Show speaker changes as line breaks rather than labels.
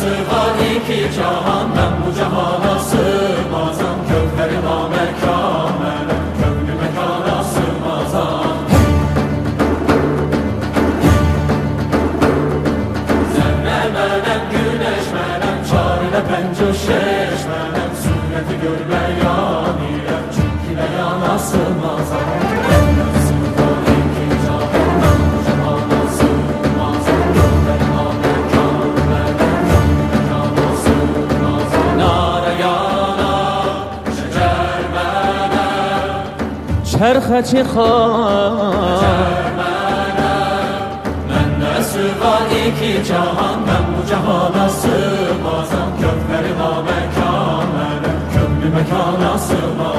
sığar iki cahan Ben bu cahana sığmazam. Köklerime mekamele Köklü mekana sığmazam. Zerre menem güneş menem Çarine pençe şeş menem Sünneti görme yanilem Çünkü ne yana sığmazam چرخچی خواهد سوای که جهان من bu cihana sığmazam Köklerim amekanere Köklü mekana sığmazam